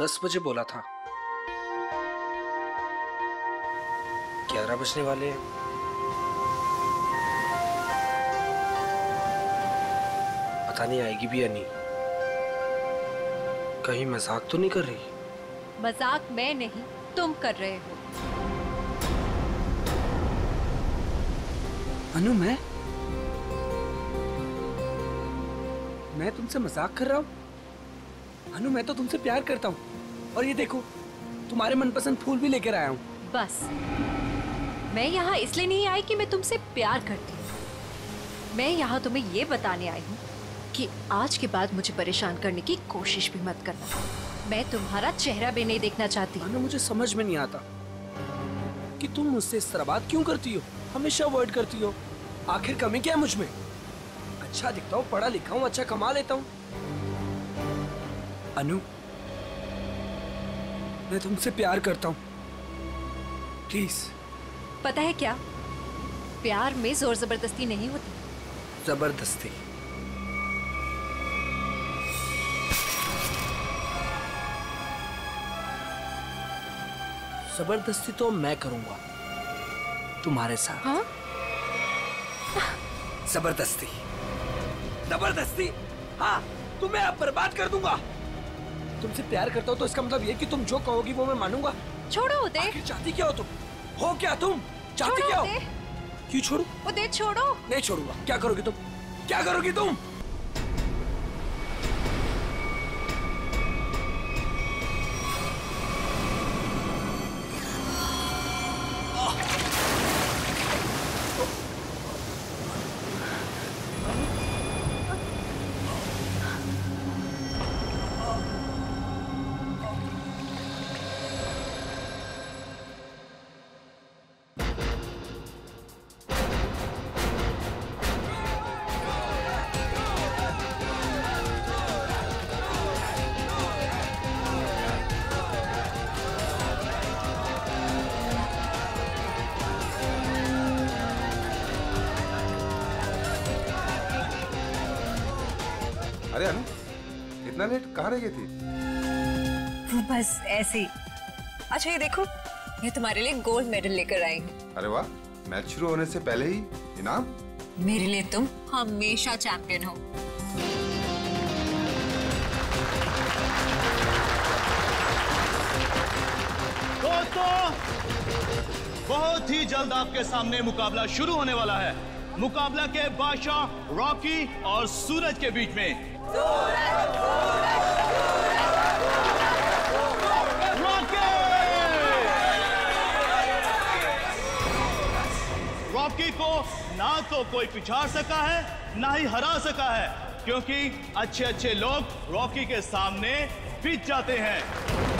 दस बजे बोला था। ग्यारह बजने वाले हैं। पता नहीं आएगी भी या नहीं। कहीं मज़ाक तो नहीं कर रही? मज़ाक मैं नहीं तुम कर रहे हो। अनु मैं? मैं तुमसे मज़ाक कर रहा हूँ? अनु मैं तो तुमसे प्यार करता हूँ। और ये देखो तुम्हारे मनपसंद फूल भी लेकर आया हूँ। बस। मैं यहाँ इसलिए नहीं आई कि मैं तुमसे प्यार करती हूँ। मैं यहाँ तुम्हें ये बताने आई हूँ कि आज के बाद मुझे परेशान करने की कोशिश भी मत करना। मैं तुम्हारा चेहरा भी नहीं देखना चाहती। अनु मुझे समझ में नहीं आता कि तुम मुझसे इस तरह बात क्यों करती हो? हमेशा अवॉइड करती हो। आखिर कमी क्या है मुझमें? अच्छा दिखता हूँ पढ़ा लिखा हूँ अच्छा कमा लेता हूँ। अनु मैं तुमसे प्यार करता हूँ। प्लीज़ पता है क्या? प्यार में ज़ोर ज़बरदस्ती नहीं होती। ज़बरदस्ती। ज़बरदस्ती तो मैं करूँगा तुम्हारे साथ। हाँ? ज़बरदस्ती। ज़बरदस्ती। हाँ तुम्हें अब बर्बाद कर दूँगा। तुमसे प्यार करता हूँ तो इसका मतलब ये कि तुम जो कहोगी वो मैं मानूँगा। छोड़ो उदय। चाहती क्या हो तुम? हो क्या तुम? चाहती क्या हो? क्यों छोड़ू? उदय छोड़ो। नहीं छोड़ूँगा। क्या करोगी तुम? क्या करोगी तुम? रह थी? बस ऐसे ही। अच्छा ये देखो ये तुम्हारे लिए गोल्ड मेडल लेकर आई हूँ अरे वाह मैच शुरू होने से पहले ही इनाम? मेरे लिए तुम हमेशा चैंपियन हो। दोस्तों बहुत ही जल्द आपके सामने मुकाबला शुरू होने वाला है। मुकाबला के बादशाह रॉकी और सूरज के बीच में। रॉकी रॉकी को ना तो कोई पिछाड़ सका है, ना ही हरा सका है, क्योंकि अच्छे अच्छे लोग रॉकी के सामने पिच जाते हैं।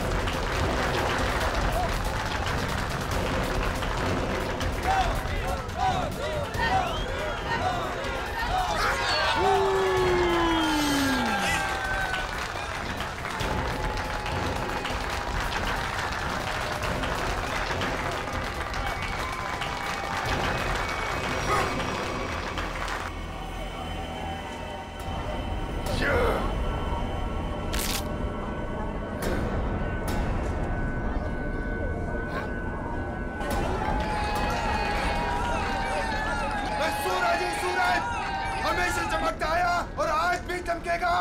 हमेशा चमकता आया और आज भी चमकेगा।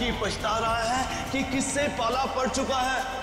रॉकी पछता रहा है कि किससे पाला पड़ चुका है?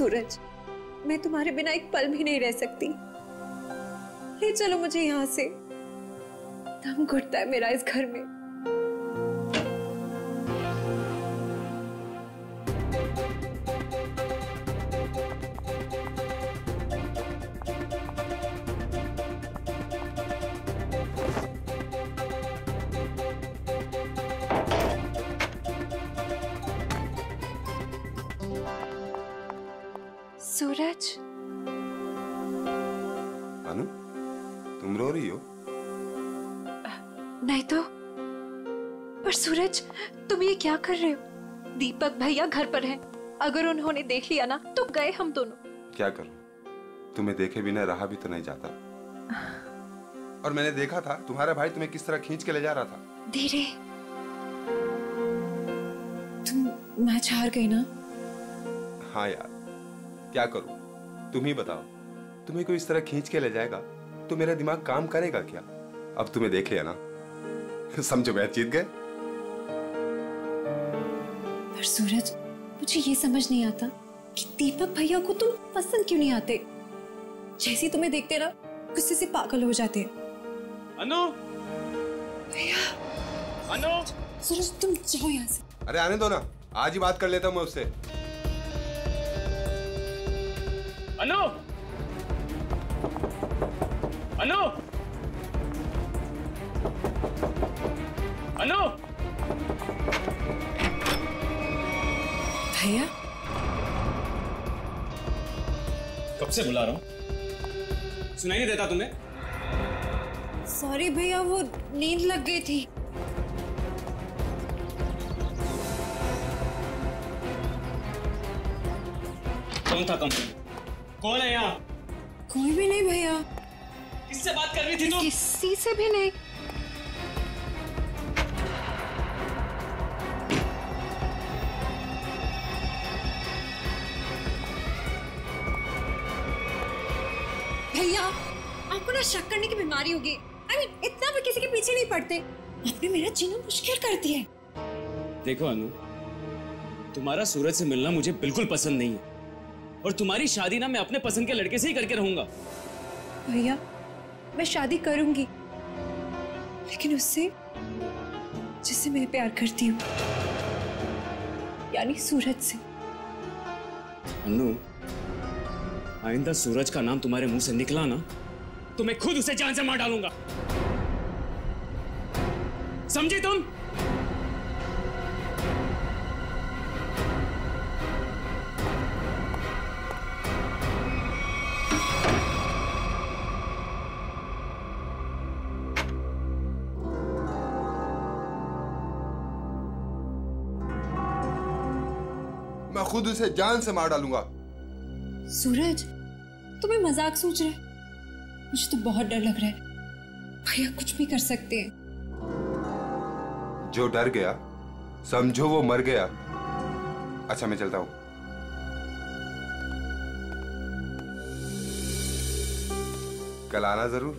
सूरज, मैं तुम्हारे बिना एक पल भी नहीं रह सकती। ले चलो मुझे यहाँ से। दम घुटता है मेरा इस घर में। दीपक भैया घर पर हैं। अगर उन्होंने देख लिया ना तो गए हम दोनों। क्या करूँ? तुम्हें देखे बिना रहा भी तो नहीं जाता। और मैंने देखा था तुम्हारा भाई तुम्हें किस तरह खींच के ले जा रहा था। धीरे। तुम मैच हार गई ना? हाँ यार। क्या करूँ? तुम ही बताओ। तुम्हें कोई इस तरह खींच के ले जाएगा? तो मेरा दिमाग काम करेगा क्या? अब तुम्हें देख लिया ना। समझो मैच जीत गए पर सूरज मुझे ये समझ नहीं आता कि दीपक भैया को तुम पसंद क्यों नहीं आते? जैसे तुम्हें देखते ना गुस्से से पागल हो जाते अनु! भैया! अनु! सूरज तुम जाओ यहाँ से। अरे आने दो ना। आज ही बात कर लेता हूँ मैं उससे। अनु! अनु! अनु! भैया कब से बुला रहा हूँ? सुनाई नहीं देता तुम्हें? सॉरी भैया वो नींद लग गई थी। कौन था कंपनी? कौन है यहाँ? कोई भी नहीं भैया। किससे बात कर रही थी तुम? किसी से भी नहीं। शक करने की बीमारी होगी। आई I मीन mean, इतना भी किसी के पीछे नहीं पड़ते। आपने मेरा जीना मुश्किल कर दिया है। देखो अनु तुम्हारा सूरज से मिलना मुझे बिल्कुल पसंद नहीं है। और तुम्हारी शादी ना मैं अपने पसंद के लड़के से ही करके रहूँगा। भैया मैं शादी करूँगी। लेकिन उससे जिससे मैं प्यार करती हूँ यानी सूरज से। अनु आइंदा सूरज का नाम तुम्हारे मुँह से निकला ना तो मैं खुद उसे जान से मार डालूँगा। समझे तुम? मैं खुद उसे जान से मार डालूँगा। सूरज तुम्हें मज़ाक सोच रहे मुझे तो बहुत डर लग रहा है। भैया, कुछ भी कर सकते हैं। जो डर गया, समझो वो मर गया। अच्छा मैं चलता हूँ। कल आना ज़रूर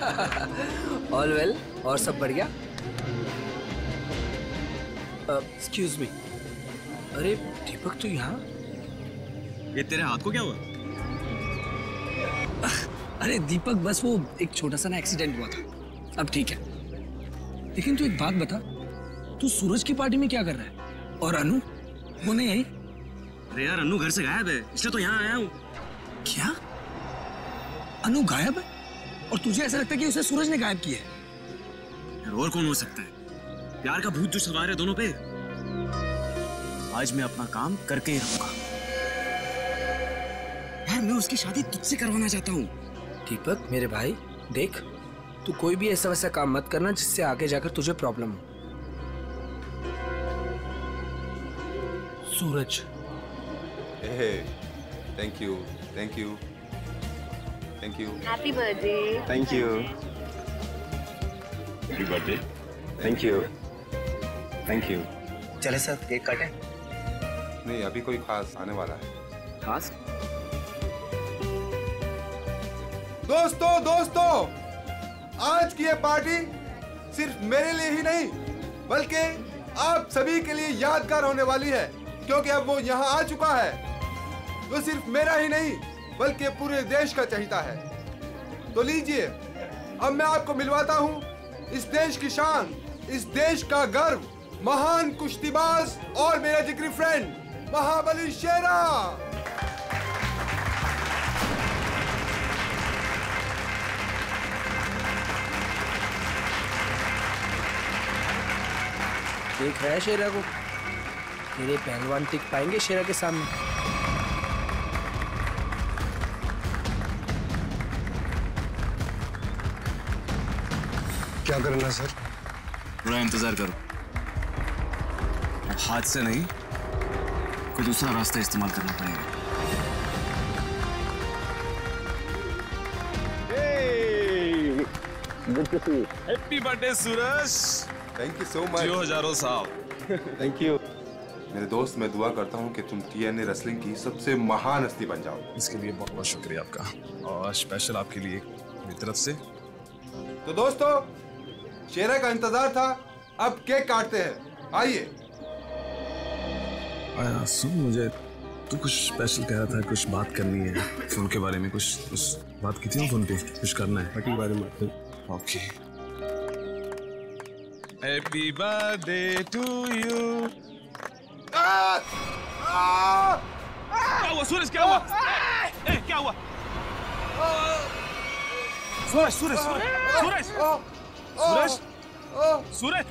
ऑल वेल और सब बढ़िया? एक्सक्यूज मी अरे दीपक तू यहाँ? ये तेरे हाथ को क्या हुआ? अरे दीपक बस वो एक छोटा सा ना एक्सीडेंट हुआ था। अब ठीक है। लेकिन तू एक बात बता तू सूरज की पार्टी में क्या कर रहा है? और अनु? वो नहीं आई? अरे यार अनु घर से गायब है। इसलिए तो यहाँ आया हूँ। क्या? अनु गायब है? और तुझे ऐसा लगता है कि उसे सूरज ने गायब किया है? यार और कौन हो सकता है? प्यार का भूत जो सवार है दोनों पे। आज मैं अपना काम करके ही रहूँगा। यार मैं उसकी शादी तुझसे करवाना चाहता हूँ। दीपक मेरे भाई देख तू कोई भी ऐसा वैसा काम मत करना जिससे आगे जाकर तुझे प्रॉब्लम हो। Suraj. Thank you thank you thank you happy birthday thank you happy birthday thank you thank you चले सर केक काटें? नहीं अभी कोई खास आने वाला है। खास? दोस्तों दोस्तों आज की ये पार्टी सिर्फ़ मेरे लिए ही नहीं बल्कि आप सभी के लिए यादगार होने वाली है क्योंकि अब वो यहाँ आ चुका है। वो सिर्फ़ मेरा ही नहीं बल्कि पूरे देश का चाहता है। तो लीजिए, अब मैं आपको मिलवाता हूँ इस देश की शान, इस देश का गर्व, महान कुश्तीबाज और मेरा जिगरी फ्रेंड महाबली शेरा। देख रहा है शेरा को? मेरे पहलवान टिक पाएँगे शेरा के सामने? क्या करना सर? थोड़ा इंतज़ार करो। हाथ से नहीं कोई दूसरा रास्ता इस्तेमाल करना पड़ेगा। Happy birthday Suraj thank you so Jio much हज़ारों साहब थैंक यू मेरे दोस्त मैं दुआ करता हूँ कि तुम टीएनए रेसलिंग की सबसे महान हस्ती बन जाओ। इसके लिए बहुत बहुत शुक्रिया आपका। और स्पेशल आपके लिए मेरी तरफ़ से। तो दोस्तों शेरा का इंतज़ार था अब केक काटते हैं। आइए। आया सुन मुझे तू कुछ स्पेशल कह रहा था कुछ बात करनी है। फ़ोन के बारे में कुछ कुछ बात की थी फ़ोन पे कुछ करना है। पार्टी के बारे में okay happy birthday to you क्या हुआ? सूरज क्या हुआ? ए, क्या हुआ? सूरज सूरज सूरज सूरज सूरज सूरज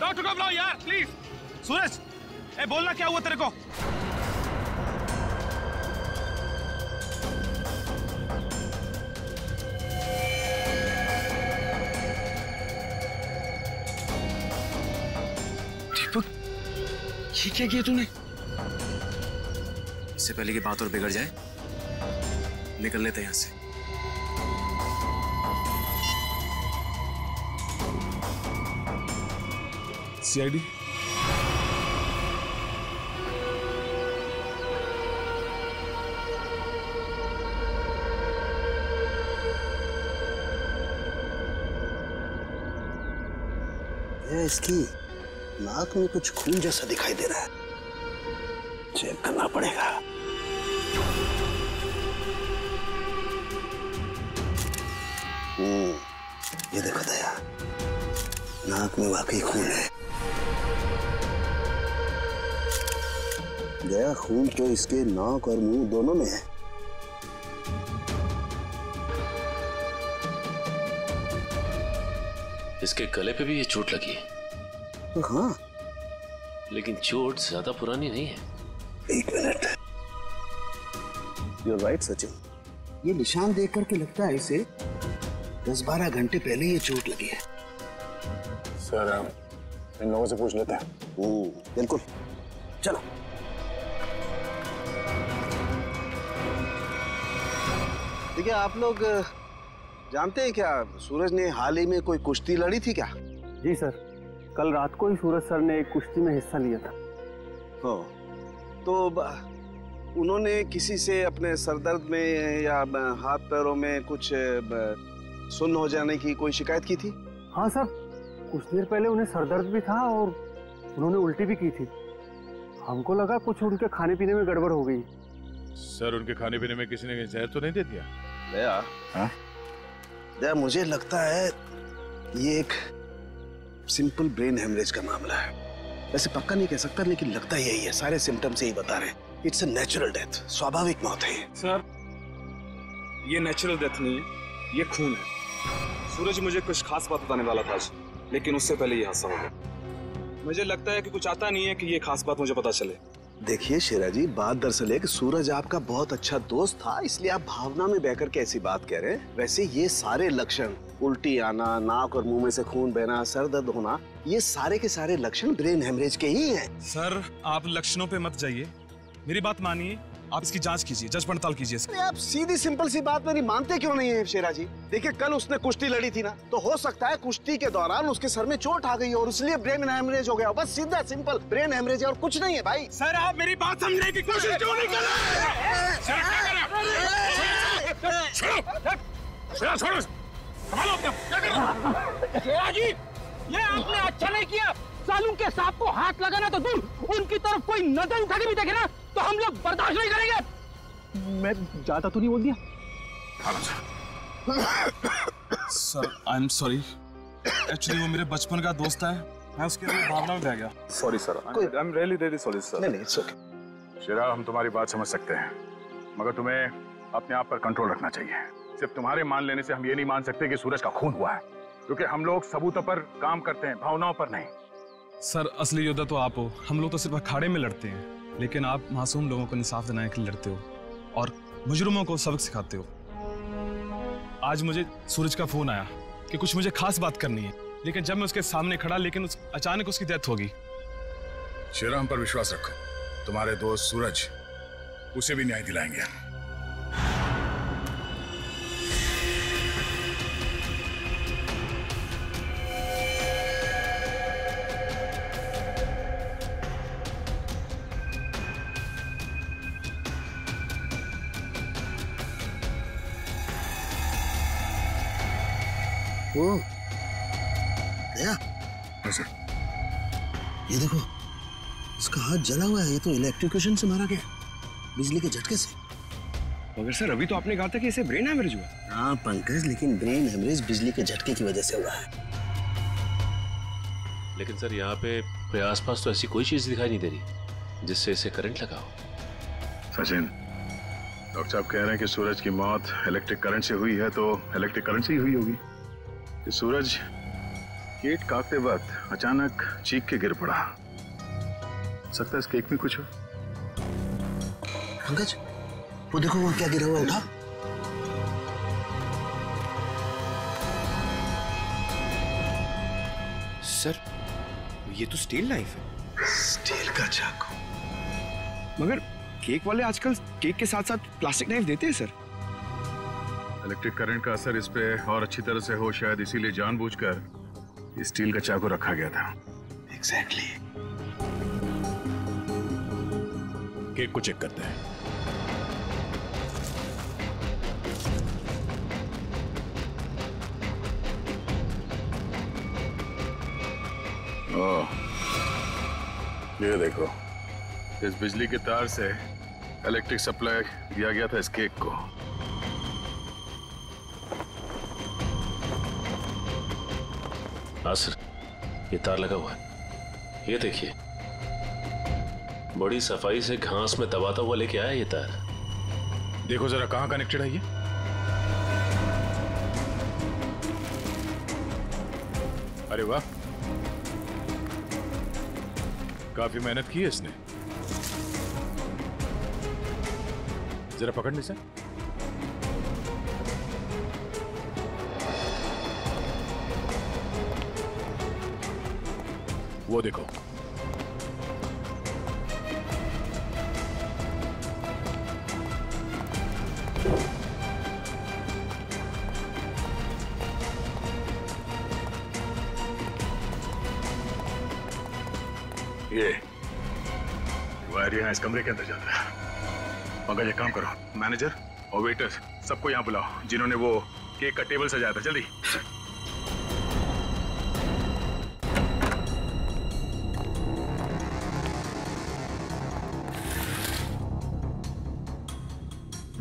डॉक्टर को बुलाओ यार प्लीज़ सूरज ए बोलना क्या हुआ तेरे को? दीपक ये क्या किया तूने? इससे पहले की बात और बिगड़ जाए निकल लेते हैं यहाँ से। सीआईडी इसकी नाक में कुछ खून जैसा दिखाई दे रहा है। चेक करना पड़ेगा। हम्म ये देखो दया। नाक में वाकई खून है। दया खून तो इसके नाक और मुँह दोनों में है। इसके गले पे भी ये चोट लगी है। हाँ। लेकिन चोट ज़्यादा पुरानी नहीं है। एक मिनट। You right Sachin. ये निशान देख करके लगता है इसे दस बारह घंटे पहले ये चोट लगी है। सर इन लोगों से पूछ लेते हैं। हम्म, बिल्कुल। देखिए आप लोग जानते हैं क्या सूरज ने हाल ही में कोई कुश्ती लड़ी थी क्या? जी सर कल रात को ही सूरज सर ने एक कुश्ती में हिस्सा लिया था। हो तो उन्होंने किसी से अपने सरदर्द में या हाथ पैरों में कुछ सुन्न हो जाने की कोई शिकायत की थी? हाँ सर कुछ देर पहले उन्हें सरदर्द भी था और उन्होंने उल्टी भी की थी। हमको लगा कुछ उनके खाने पीने में गड़बड़ हो गई। सर उनके खाने पीने में किसी ने जहर तो नहीं दे दिया? दया हाँ? दया मुझे लगता है ये एक सिंपल ब्रेन हेमरेज का मामला है। वैसे पक्का नहीं कह सकता लेकिन लगता यही है सारे सिम्टम्स यही बता रहे हैं। इट्स अ नेचुरल डेथ स्वाभाविक मौत है सर ये नेचुरल डेथ नहीं है ये खून है। सूरज मुझे कुछ खास बात बताने वाला था आज लेकिन उससे पहले ये हादसा हो गया मुझे लगता है कि कुछ आता नहीं है कि ये खास बात मुझे पता चले। देखिए शेरा जी, बात दरअसल है कि सूरज आपका बहुत अच्छा दोस्त था, इसलिए आप भावना में बहकर के ऐसी बात कह रहे हैं। वैसे ये सारे लक्षण, उल्टी आना, नाक और मुँह में से खून बहना, सर दर्द होना, ये सारे के सारे लक्षण ब्रेन हेमरेज के ही हैं। सर, आप लक्षणों पे मत जाइए। मेरी बात मानिए आप इसकी जाँच कीजिए जज पड़ताल कीजिए अरे आप सीधी सिंपल सी बात मेरी मानते क्यों नहीं है शेरा जी? देखिए कल उसने कुश्ती लड़ी थी ना तो हो सकता है कुश्ती के दौरान उसके सर में चोट आ गई और इसलिए ब्रेन हेमरेज हो गया बस सीधा सिंपल ब्रेन हेमरेज है और कुछ नहीं है भाई। सर आप मेरी बात समझने की कोशिश क्यों नहीं कर रहे? शेरा जी ये आपने अच्छा नहीं किया। सालू के सांप को हाथ लगाना तो दूर। उनकी तरफ़ कोई नज़र उठा के भी देखे ना तो हम लोग बर्दाश्त नहीं करेंगे। मैं ज़्यादा तो नहीं बोल दिया। Sir I am sorry actually वो मेरे बचपन का दोस्त है। मैं उसके लिए भावना में बह गया। Sorry sir I am really really sorry sir नहीं नहीं इट्स ओके शिरा हम तुम्हारी बात समझ सकते हैं। मगर तुम्हें अपने आप पर कंट्रोल रखना चाहिए। सिर्फ़ तुम्हारे मान लेने से हम ये नहीं मान सकते कि सूरज का खून हुआ है। क्योंकि हम लोग सबूतों पर काम करते हैं भावनाओं पर नहीं। सर असली योद्धा तो आप हो। हम लोग तो सिर्फ़ अखाड़े में लड़ते हैं लेकिन आप मासूम लोगों को इंसाफ दिलाने के लिए लड़ते हो और मुजरमों को सबक सिखाते हो। आज मुझे सूरज का फ़ोन आया कि कुछ मुझे खास बात करनी है लेकिन जब मैं उसके सामने खड़ा लेकिन उस, अचानक उसकी डेथ होगी। शिरा हम पर विश्वास रखो। तुम्हारे दोस्त सूरज उसे भी न्याय दिलाएँगे। ओ दया ये देखो इसका हाथ जला हुआ है ये तो इलेक्ट्रिक्यूशन से मारा गया बिजली के झटके से। मगर सर अभी तो आपने कहा था कि इसे ब्रेन हैमरेज हुआ। हाँ पंकज लेकिन ब्रेन हेमरेज बिजली के झटके की वजह से हुआ है। लेकिन सर यहाँ पे कोई आसपास तो ऐसी कोई चीज़ दिखाई नहीं दे रही जिससे इसे करंट लगा हो। सचिन डॉक्टर साहब कह रहे हैं कि सूरज की मौत इलेक्ट्रिक करंट से हुई है तो इलेक्ट्रिक करंट से ही हुई होगी। कि सूरज केक काटते वक्त अचानक चीख के गिर पड़ा। सकता है इस केक में कुछ हो? पंकज वो देखो वहाँ क्या गिरा हुआ उठा। सर ये तो स्टील नाइफ है। स्टील का चाकू। मगर केक वाले आजकल केक के साथ साथ प्लास्टिक नाइफ देते हैं सर। इलेक्ट्रिक करंट का असर इस पे और अच्छी तरह से हो शायद इसीलिए जानबूझकर स्टील का चाकू रखा गया था। एग्जैक्टली केक को चेक करते हैं। ओह, ये देखो। इस बिजली के तार से इलेक्ट्रिक सप्लाई दिया गया था इस केक को। ये तार लगा हुआ है। ये देखिए। बड़ी सफ़ाई से घास में दबाता हुआ लेके आया ये तार। देखो जरा कहाँ कनेक्टेड है ये। अरे वाह। काफ़ी मेहनत की है इसने। जरा पकड़ने से वो देखो। ये वायर यहाँ इस कमरे के अंदर जाता है। मगर एक काम करो, मैनेजर और वेटर सबको यहाँ बुलाओ, जिन्होंने वो केक का टेबल सजाया था, जल्दी।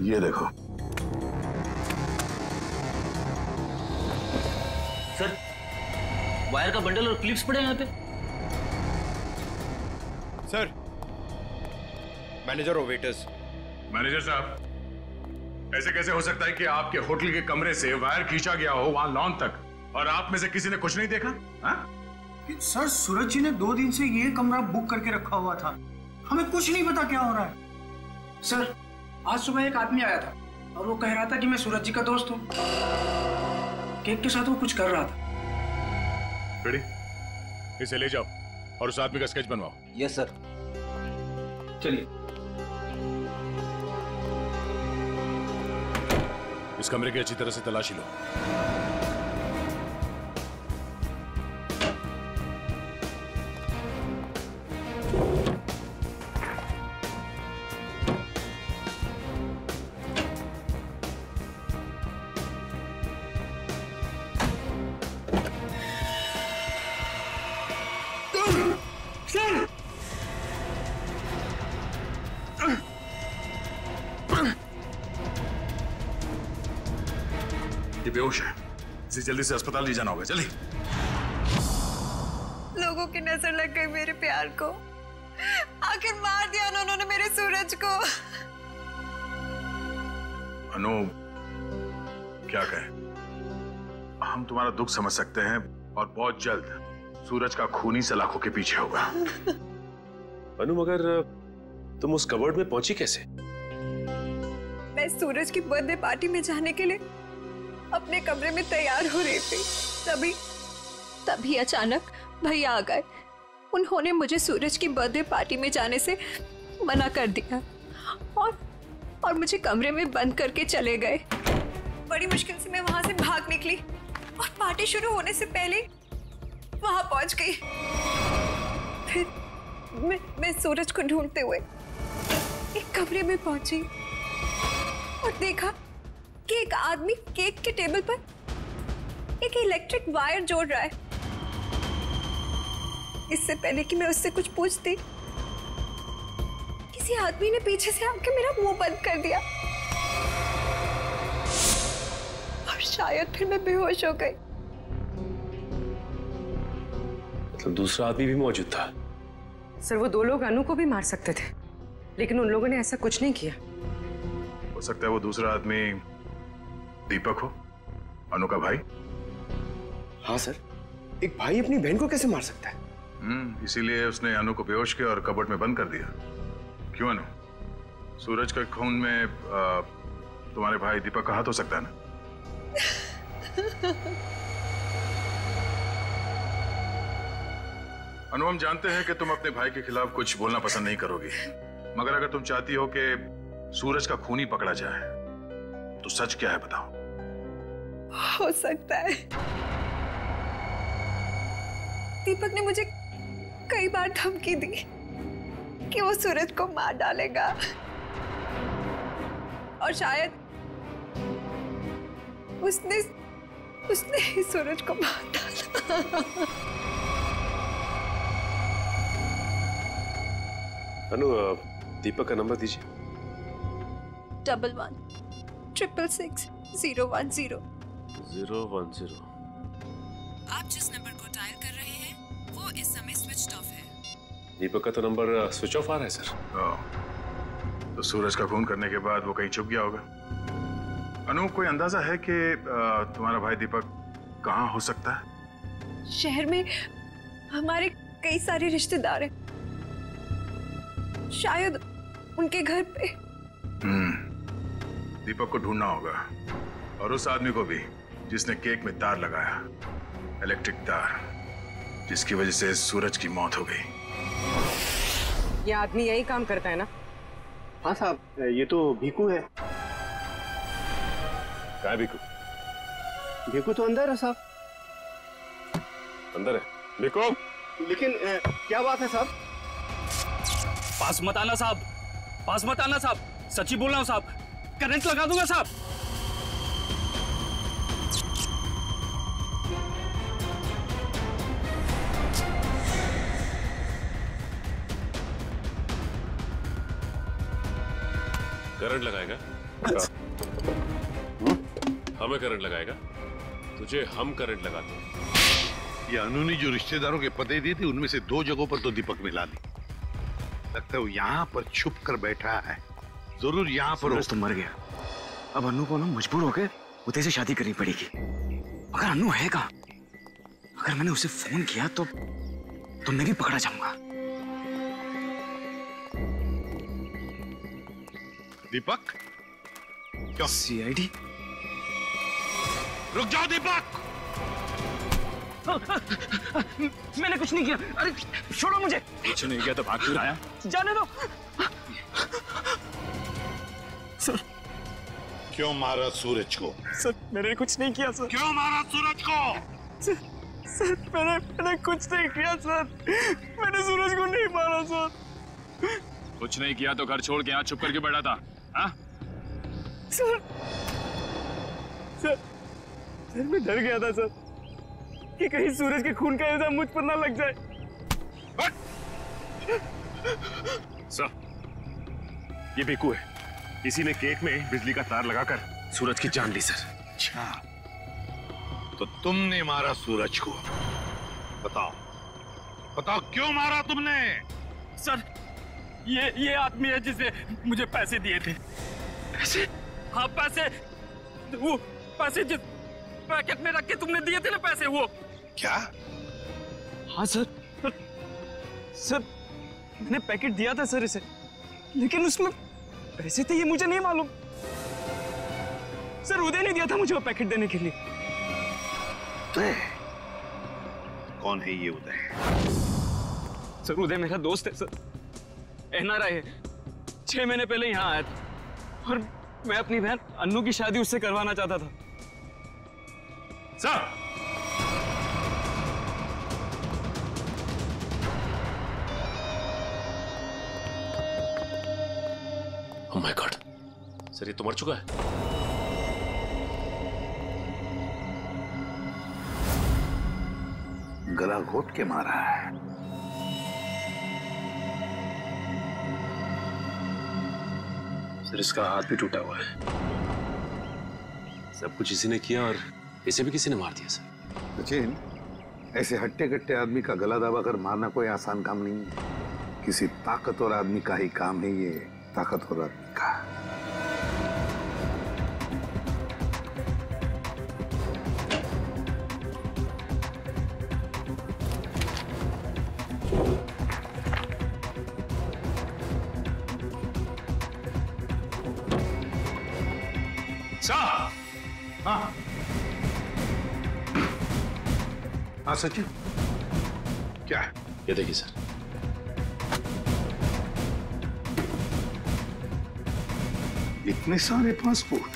ये देखो। सर वायर का बंडल और क्लिप्स पड़े हैं यहाँ पे। सर मैनेजर और वेटर्स मैनेजर साहब ऐसे कैसे हो सकता है कि आपके होटल के कमरे से वायर खींचा गया हो वहाँ लॉन तक और आप में से किसी ने कुछ नहीं देखा? हाँ? सर सूरज जी ने दो दिन से ये कमरा बुक करके रखा हुआ था। हमें कुछ नहीं पता क्या हो रहा है। सर आज सुबह एक आदमी आया था और वो कह रहा था कि मैं सूरज जी का दोस्त हूँ। केक के साथ वो कुछ कर रहा था। इसे ले जाओ और उस आदमी का स्केच बनवाओ। यस सर चलिए। इस कमरे की अच्छी तरह से तलाशी लो। जल्दी से अस्पताल ले जाना होगा। चलिए। लोगों की नज़र लग गई मेरे प्यार को। आखिर मार दिया उन्होंने मेरे सूरज को। अनु क्या कहें? हम तुम्हारा दुख समझ सकते हैं और बहुत जल्द सूरज का खूनी सलाखों के पीछे होगा। अनु मगर तुम उस कबर्ड में पहुँची कैसे? मैं सूरज की बर्थडे पार्टी में जाने के लिए अपने कमरे में तैयार हो रही थी। तभी तभी अचानक भैया आ गए। उन्होंने मुझे सूरज की बर्थडे पार्टी में जाने से मना कर दिया और और मुझे कमरे में बंद करके चले गए। बड़ी मुश्किल से मैं वहाँ से भाग निकली और पार्टी शुरू होने से पहले वहाँ पहुँच गई। फिर मैं, मैं सूरज को ढूंढते हुए एक कमरे में पहुँची और देखा कि एक आदमी केक के टेबल पर एक इलेक्ट्रिक वायर जोड़ रहा है। इससे पहले कि मैं उससे कुछ पूछती किसी आदमी ने पीछे से आके मेरा मुँह बंद कर दिया। और शायद फिर मैं बेहोश हो गई। मतलब दूसरा आदमी भी मौजूद था। सर वो दो लोग अनु को भी मार सकते थे लेकिन उन लोगों ने ऐसा कुछ नहीं किया। हो सकता है वो दूसरा आदमी दीपक हो? अनु का भाई? हाँ सर। एक भाई अपनी बहन को कैसे मार सकता है? हम्म इसीलिए उसने अनु को बेहोश किया और कबर्ड में बंद कर दिया। क्यों अनु? सूरज के खून में आ, तुम्हारे भाई दीपक का हाथ हो सकता है ना? अनु हम जानते हैं कि तुम अपने भाई के खिलाफ कुछ बोलना पसंद नहीं करोगी। मगर अगर तुम चाहती हो कि सूरज का खूनी पकड़ा जाए तो सच क्या है बताओ? हो सकता है। दीपक ने मुझे कई बार धमकी दी कि वो सूरज को मार डालेगा। और शायद उसने उसने ही सूरज को मार डाला। अनु दीपक का नंबर दीजिए। Double one. Triple six zero one zero zero one zero आप जिस नंबर को डायल कर रहे हैं वो इस समय स्विच ऑफ़ है। दीपक का तो नंबर स्विच ऑफ़ आ रहा है सर? तो सूरज का खून करने के बाद वो कहीं छुप गया होगा। अनु कोई अंदाज़ा है कि तुम्हारा भाई दीपक कहाँ हो सकता है? शहर में हमारे कई सारे रिश्तेदार हैं। शायद उनके घर पे। हम्म। दीपक को ढूंढना होगा। और उस आदमी को भी जिसने केक में तार लगाया। इलेक्ट्रिक तार जिसकी वजह से सूरज की मौत हो गई। ये आदमी यही काम करता है ना? हाँ साहब ये तो भीकू है। क्या बिकू भीकू तो अंदर है साहब। अंदर है। बिको लेकिन अ, क्या बात है साहब? पास मत आना साहब। पास मत आना साहब। सच्ची बोल रहा हूँ साहब। करंट लगा दूँगा साहब। करंट लगाएगा? हमें करंट लगाएगा? तुझे हम करंट लगाते हैं। ये अनु ने जो रिश्तेदारों के पते दिए थे उनमें से दो जगहों पर तो दीपक मिला ली। लगता है वो यहाँ पर छुप कर बैठा है। ज़रूर यहाँ पर तो मर गया। अब अनु को ना मजबूर होकर उदय से शादी करनी पड़ेगी। मगर अनु है कहाँ? अगर मैंने उसे फ़ोन किया तो तो मैं भी पकड़ा जाऊँगा। दीपक? क्यों? सीआईडी रुक जाओ दीपक! मैंने कुछ नहीं किया। अरे छोड़ो मुझे। कुछ नहीं किया तो भाग क्यों आया जाने दो। क्यों मारा सूरज को? सर मैंने कुछ नहीं किया सर। क्यों मारा सूरज को? सर, सर मैंने मैंने कुछ नहीं किया सर। मैंने सूरज को नहीं मारा सर। कुछ नहीं किया तो घर छोड़ के यहाँ छुप करके बैठा था हाँ? सर सर सर मैं डर गया था सर। कि कहीं सूरज के खून का इल्ज़ाम मुझ पर ना लग जाए। सर ये बेकू है। इसी ने केक में बिजली का तार लगाकर सूरज की जान ली सर। अच्छा। तो तुमने मारा सूरज को। बताओ। बताओ क्यों मारा तुमने? सर ये ये आदमी है जिसे मुझे पैसे दिए थे। पैसे? हाँ पैसे। वो पैसे जिस पैकेट में रख के तुमने दिए थे ना पैसे वो। क्या? हाँ सर। सर, सर मैंने पैकेट दिया था सर इसे। लेकिन उसमें पैसे थे ये मुझे नहीं मालूम। सर उदय ने दिया था मुझे वो पैकेट देने के लिए। उदय? कौन है ये उदय? सर उदय मेरा दोस्त है सर। एनआरआई है। छह महीने पहले यहाँ आया था। और मैं अपनी बहन अन्नू की शादी उससे करवाना चाहता था। सर सर ये तो मर चुका है। गला घोट के मारा है। सर इसका हाथ भी टूटा हुआ है। सब कुछ इसी ने किया और इसे भी किसी ने मार दिया सर। सचिन ऐसे हट्टे कट्टे आदमी का गला दबा कर मारना कोई आसान काम नहीं है। किसी ताकतवर आदमी का ही काम है ये ताकतवर आदमी। सचिन। क्या है? ये देखिए सर। इतने सारे पासपोर्ट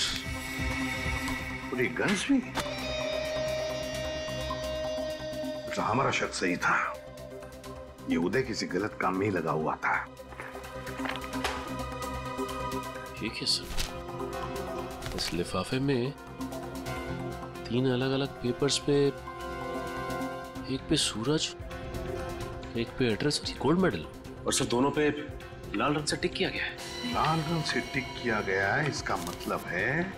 और ये गन्स भी? तो हमारा शक सही था। ये उदय किसी गलत काम में ही लगा हुआ था। ठीक है सर। इस लिफाफे में तीन अलग अलग पेपर्स पे एक पे सूरज एक पे एड्रेस गोल्ड मेडल और सर दोनों पे लाल रंग से टिक किया गया है। लाल रंग से टिक किया गया है इसका मतलब है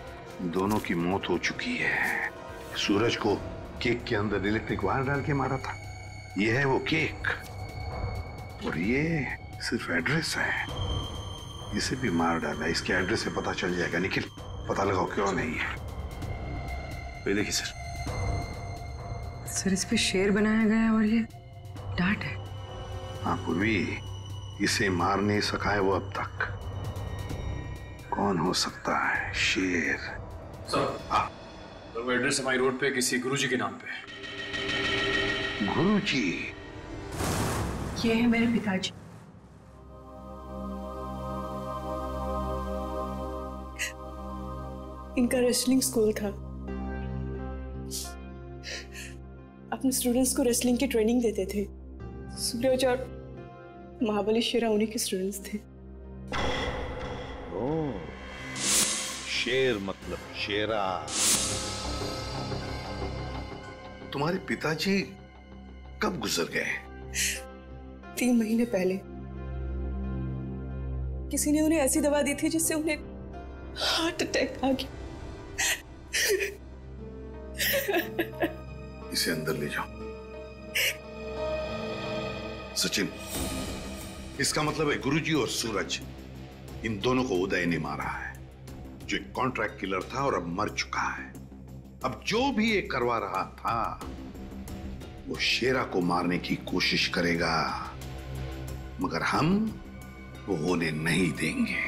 दोनों की मौत हो चुकी है। सूरज को केक के अंदर इलेक्ट्रिक वायर डाल के मारा था। ये है वो केक और ये सिर्फ़ एड्रेस है। इसे भी मार डाला इसके एड्रेस से पता चल जाएगा। निखिल पता लगाओ क्यों नहीं है? देखिए सर सर इस पे शेर बनाया गया है और ये डांट है। हाँ पूर्वी इसे मार नहीं सका है वो अब तक। कौन हो सकता है शेर? सर सर वो एड्रेस हमारी रोड पे किसी गुरुजी के नाम पे गुरुजी? ये है मेरे पिताजी। इनका रेसलिंग स्कूल था। अपने स्टूडेंट्स को रेसलिंग की ट्रेनिंग देते थे। सूरज और महाबली शेरा उन्हीं के स्टूडेंट्स थे। ओ शेर मतलब शेरा। तुम्हारे पिताजी कब गुजर गए तीन महीने पहले। किसी ने उन्हें ऐसी दवा दी थी जिससे उन्हें हार्ट अटैक आ गया। इसे अंदर ले जाओ। सचिन, इसका मतलब है गुरुजी और सूरज, इन दोनों को उदय ने मारा है, जो एक कॉन्ट्रैक्ट किलर था और अब मर चुका है। अब जो भी ये करवा रहा था, वो शेरा को मारने की कोशिश करेगा, मगर हम वो होने नहीं देंगे।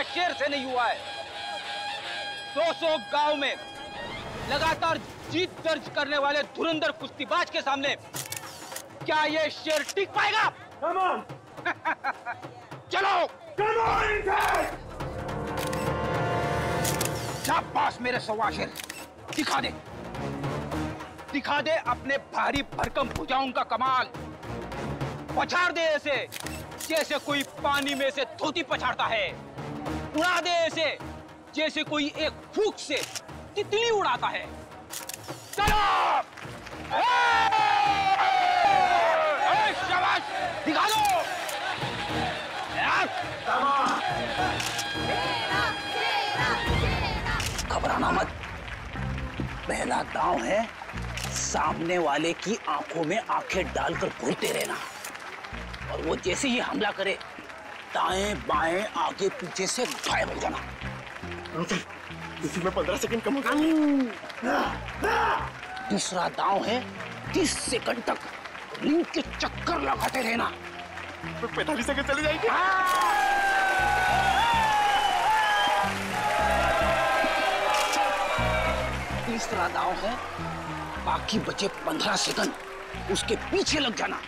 सवा शेर से नहीं हुआ है। दो सौ गाँव में लगातार जीत दर्ज करने वाले धुरंधर कुश्तीबाज के सामने क्या ये शेर टिक पाएगा? चलो! पास मेरे सवा शेर। दिखा दे। दिखा दे अपने भारी भरकम भुजाओं का कमाल। पछाड़ दे ऐसे जैसे कोई पानी में से धोती पछाड़ता है। उड़ा दे ऐसे, जैसे कोई एक फूक से तितली उड़ाता है। चलो! शाबाश! दिखा घबराना मत। पहला दांव है। सामने वाले की आँखों में आँखें डालकर घूरते रहना। और वो जैसे ही हमला करे दाएँ बाएँ आगे पीछे से गायब हो जाना। इसी में पंद्रह सेकंड कम दूसरा दांव है तीस सेकंड तक रिंग के चक्कर लगाते रहना। पैंतालीस सेकंड चले जाएँगे। तीसरा दांव है बाकी बचे पंद्रह सेकंड। उसके पीछे लग जाना।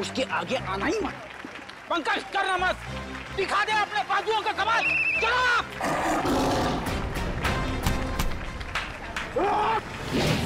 उसके आगे आना ही मत। पंकज करना मत। दिखा दे अपने बाजुओं का कमाल। चलो Hey,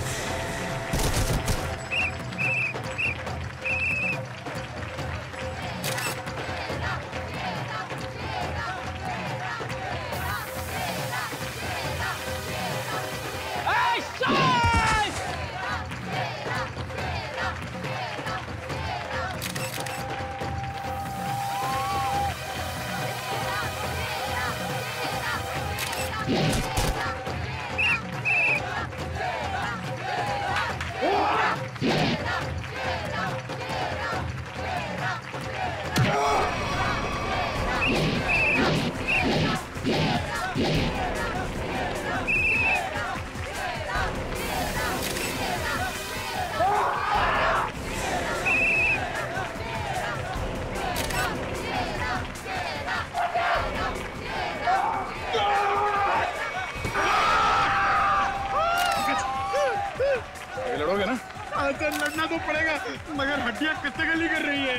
मगर हड्डियाँ कितने गली कर रही है।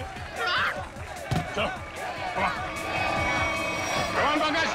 चलो कमान पंकज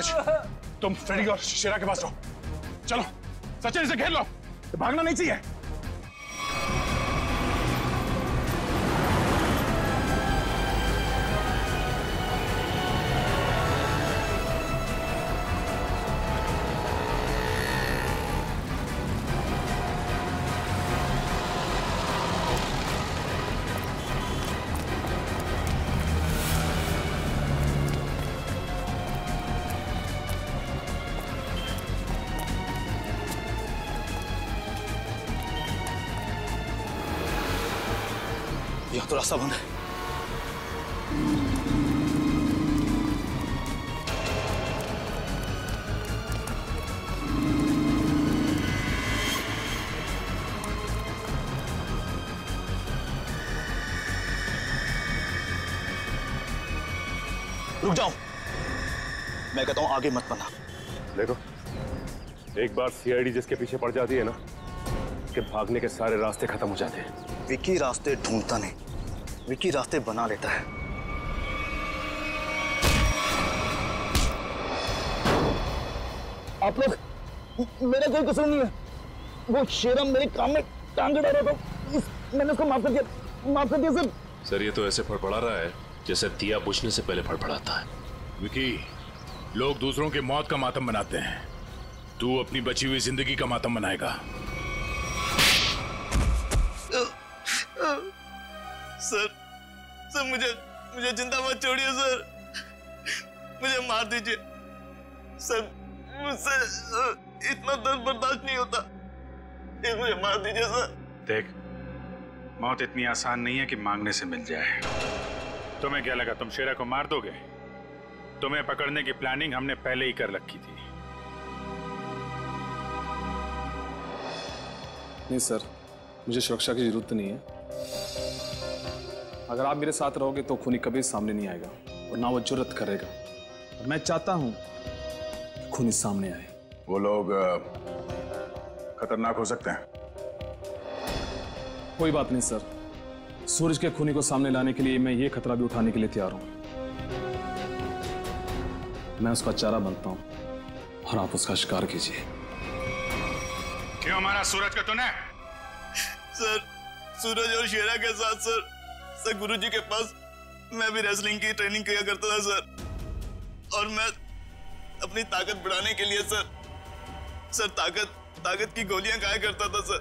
पंकज तुम फ्रेडी और शेरा के पास रहो चलो, सचिन इसे घेर लो। भागना नहीं चाहिए। रास्ता बंद है रुक जाओ। मैं कहता हूँ आगे मत बढ़ना देखो एक बार सीआईडी जिसके पीछे पड़ जाती है ना कि भागने के सारे रास्ते खत्म हो जाते हैं। विकी रास्ते ढूंढता नहीं। विकी रास्ते बना लेता है। आप लोग मेरा कोई कसूर नहीं है। वो शेरम मेरे काम में टांग डाल रहा था इस- मैंने उसको माफ़ कर दिया। माफ़ कर दिया सर। सर ये तो ऐसे फड़फड़ा रहा है जैसे दिया बुझने से पहले फड़फड़ाता है। विकी लोग दूसरों की मौत का मातम मनाते हैं। तू अपनी बची हुई ज़िंदगी का मातम मनाएगा सर सर मुझे मुझे ज़िंदा मत छोड़िए सर। मुझे मार दीजिए। सर मुझसे इतना दर्द बर्दाश्त नहीं होता। ये मुझे मार दीजिए सर। देख मौत इतनी आसान नहीं है कि मांगने से मिल जाए। तुम्हें क्या लगा तुम शेरा को मार दोगे? तुम्हें पकड़ने की प्लानिंग हमने पहले ही कर रखी थी। नहीं सर मुझे सुरक्षा की ज़रूरत नहीं है। अगर आप मेरे साथ रहोगे तो खूनी कभी सामने नहीं आएगा और ना वो ज़रूरत करेगा। और मैं चाहता हूँ कि खूनी सामने आए। वो लोग खतरनाक हो सकते हैं। कोई बात नहीं सर। सूरज के खूनी को सामने लाने के लिए मैं ये खतरा भी उठाने के लिए तैयार हूँ। मैं उसका चारा बनता हूँ और आप उसका शिकार कीजिए। क्यों हमारा सूरज को तूने सर सूरज और शेरा के साथ सर। सर गुरुजी के पास मैं भी रेसलिंग की ट्रेनिंग किया करता था सर और मैं अपनी ताकत बढ़ाने के लिए सर सर ताकत ताकत की गोलियाँ खाया करता था सर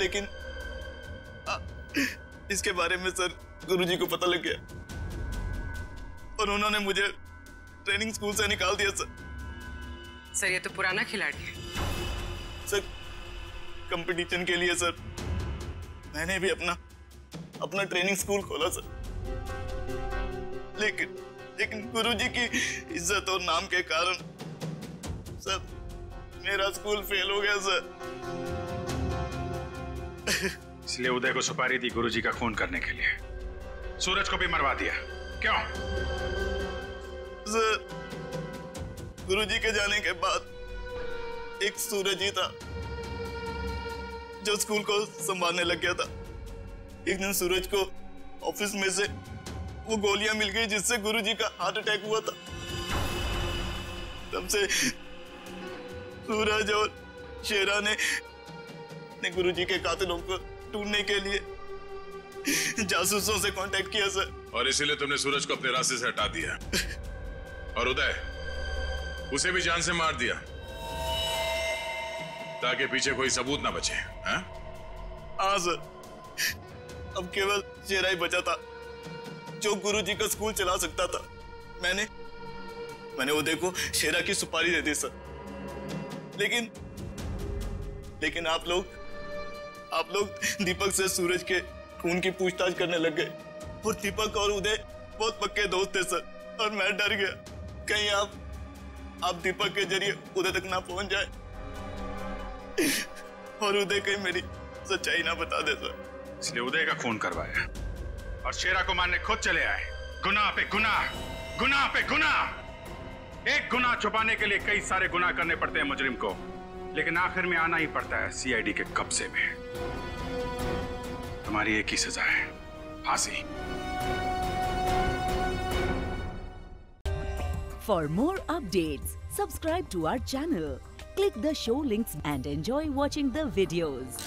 लेकिन आ, इसके बारे में सर गुरुजी को पता लग गया। और उन्होंने मुझे ट्रेनिंग स्कूल से निकाल दिया सर सर ये तो पुराना खिलाड़ी है। सर कंपटीशन के लिए सर मैंने भी अपना अपना ट्रेनिंग स्कूल खोला सर। लेकिन लेकिन गुरुजी की इज़्ज़त और नाम के कारण सर मेरा स्कूल फेल हो गया सर। इसलिए उदय को सुपारी दी गुरुजी का खून करने के लिए। सूरज को भी मरवा दिया। क्यों? सर गुरुजी के जाने के बाद एक सूरज ही था जो स्कूल को संभालने लग गया था। एक दिन सूरज को ऑफ़िस में से वो गोलियाँ मिल गई जिससे गुरुजी का हार्ट अटैक हुआ था। तब से सूरज और शेरा ने, ने गुरुजी के कातिलों को ढूँढने के लिए जासूसों से कांटेक्ट किया सर और इसीलिए तुमने सूरज को अपने रास्ते से हटा दिया। और उदय उसे भी जान से मार दिया। ताकि पीछे कोई सबूत ना बचे हाँ? हाँ सर अब केवल शेरा ही बचा था, जो गुरुजी का स्कूल चला सकता था। मैंने मैंने उदय को शेरा की सुपारी दे दी, सर। लेकिन लेकिन आप लोग आप लोग दीपक से सूरज के खून की पूछताछ करने लग गए। और दीपक और उदय बहुत पक्के दोस्त थे, सर। और मैं डर गया, कहीं आप आप दीपक के ज़रिए उदय तक ना पहुँच जाए। और उदय कहीं मेरी सच्चाई ना बता दे, सर। इसलिए उदय का खून करवाया। और शेरा को मारने खुद चले आए। गुनाह पे गुनाह गुनाह पे गुनाह। एक गुनाह छुपाने के लिए कई सारे गुनाह करने पड़ते हैं मुजरिम को। लेकिन आखिर में आना ही पड़ता है सीआईडी के कब्जे में। तुम्हारी एक ही सजा है। फांसी। For more updates, subscribe to our channel, click the show links and enjoy watching the videos.